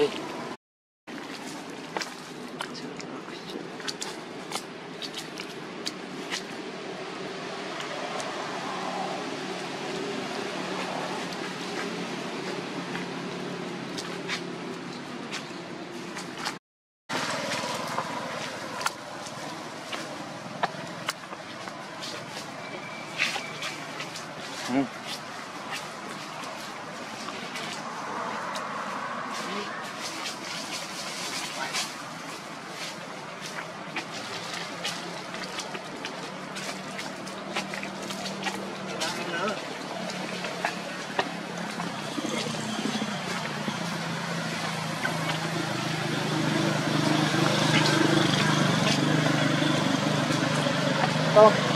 Okay. Oh.